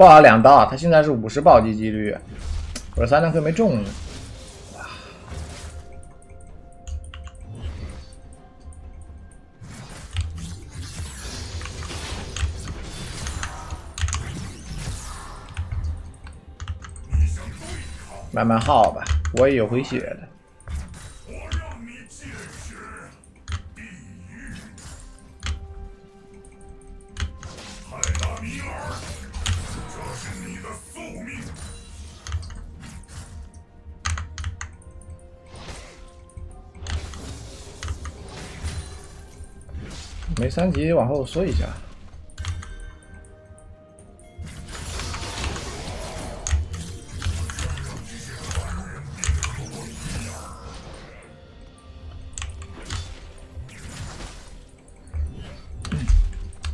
爆了两刀，他现在是五十暴击几率，我这三张克没中。慢慢耗吧，我也有回血的。没三级，往后缩一下。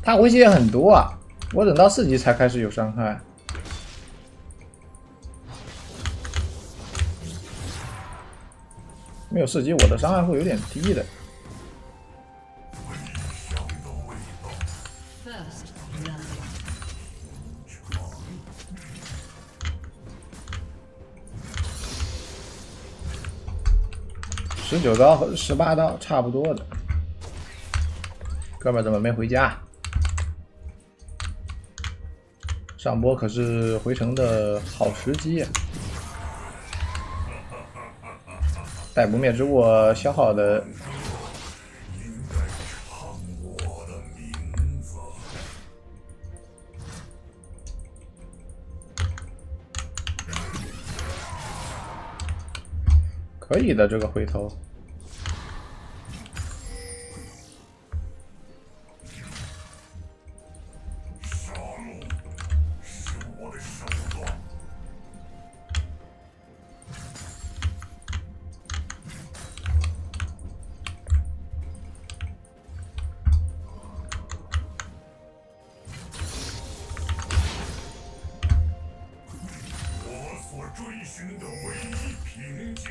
他回血很多啊，我等到四级才开始有伤害。没有四级，我的伤害会有点低的。十九刀和十八刀差不多的，哥们怎么没回家？上波可是回城的好时机呀！待不灭之握消耗的，可以的，这个回头。追寻的唯一瓶颈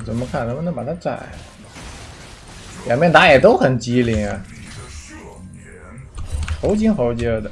怎么看能不能把他宰？两边打野都很机灵啊，猴精猴精的。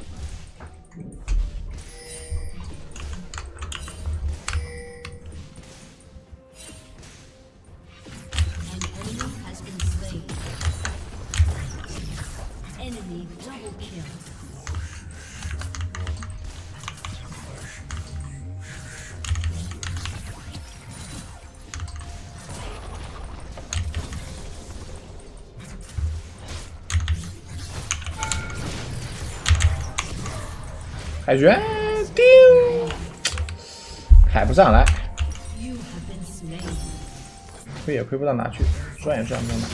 海旋，丢，海不上来，亏也亏不到哪去，赚也赚不到哪去。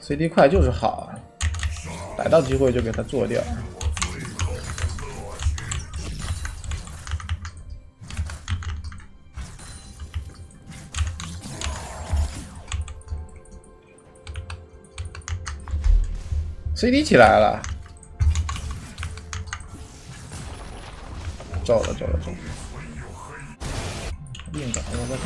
CD 快就是好，逮到机会就给他做掉。CD 起来了，走了走了走了，硬打我操！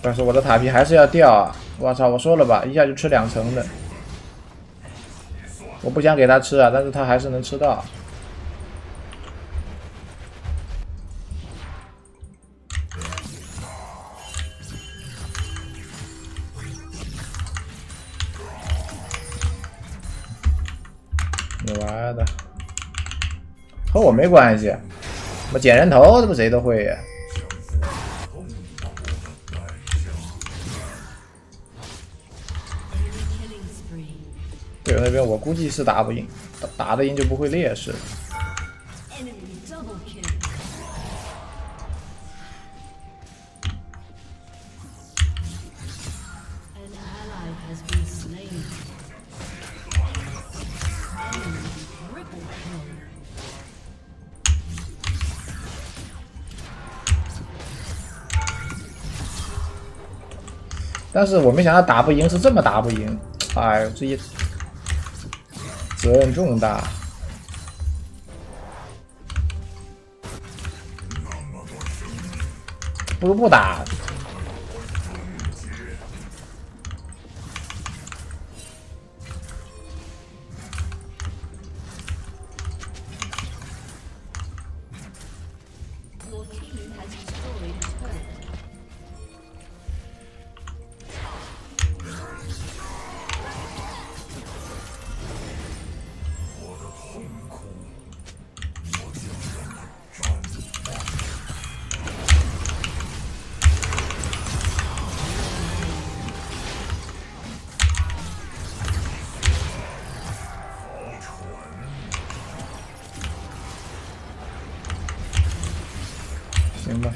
但是我的塔皮还是要掉啊！我操，我说了吧，一下就吃两层的。我不想给他吃啊，但是他还是能吃到。你玩的，和我没关系。我捡人头，这不谁都会呀。队友那边我估计是打不赢，打打得赢就不会劣势。但是我没想到打不赢是这么打不赢，哎呦，这一责任重大，不如不打。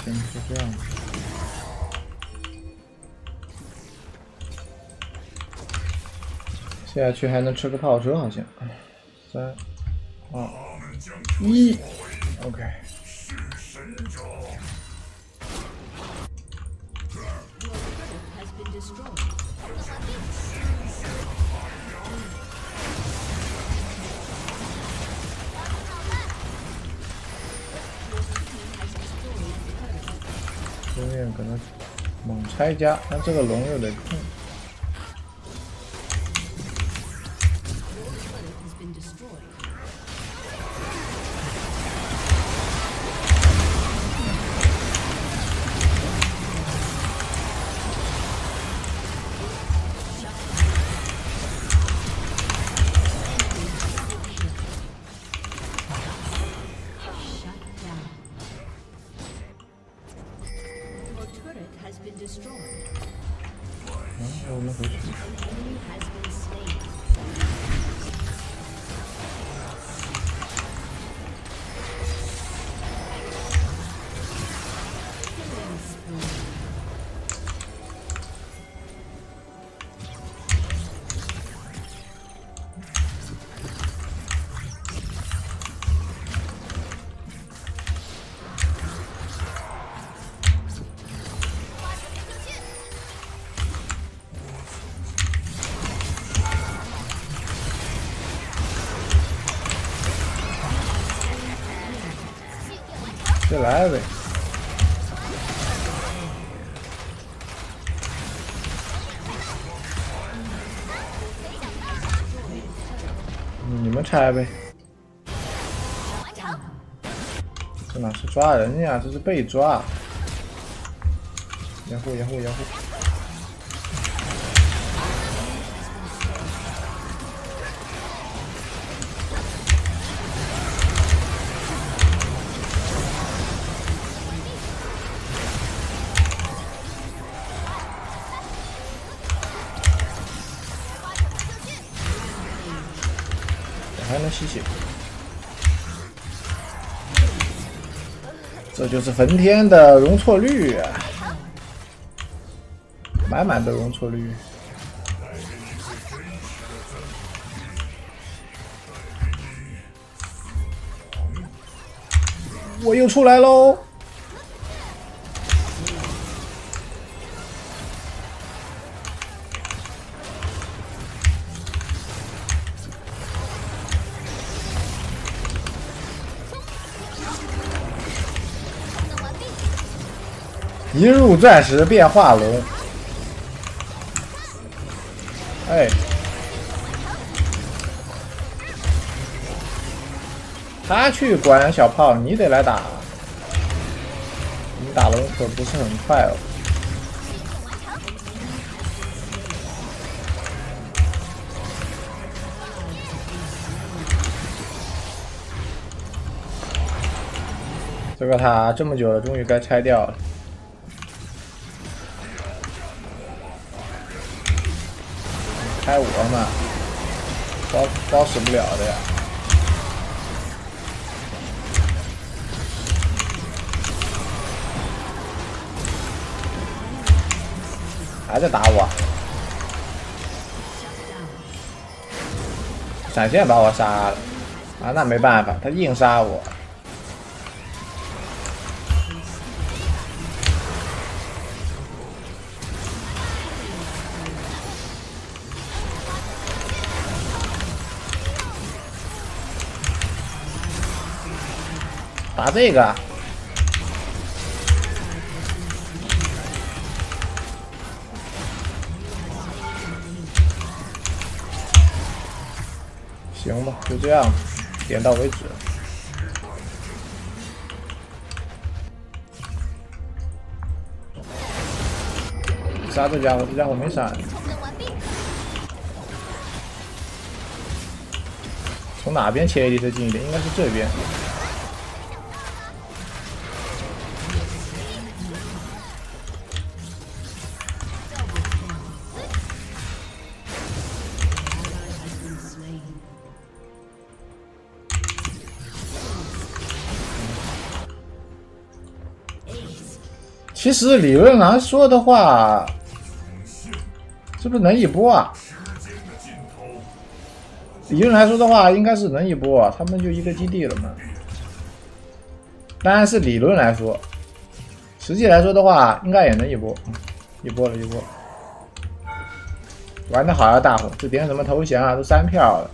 行吧，行，就这样。下去还能吃个炮车，好像。三、二、一，OK。面可能猛拆家，但这个龙有点痛。再来呗。你们拆呗。这哪是抓人呀？这是被抓。掩护，掩护，掩护。吸血，这就是焚天的容错率，满满的容错率。我又出来喽！一入钻石变化龙，哎，他去管小炮，你得来打，你打龙可不是很快哦。这个塔这么久了，终于该拆掉了。开我嘛，包包死不了的呀！还在打我，闪现把我杀了啊！那没办法，他硬杀我。打这个，行吧，就这样，点到为止。杀这家伙，这家伙没闪。从哪边切 ADC 近一点？应该是这边。其实理论来说的话，是不是能一波啊？理论来说的话，应该是能一波，他们就一个基地了嘛。当然是理论来说，实际来说的话，应该也能一波，一波了，一波。玩的好呀，大伙！这点什么投降啊？都三票了。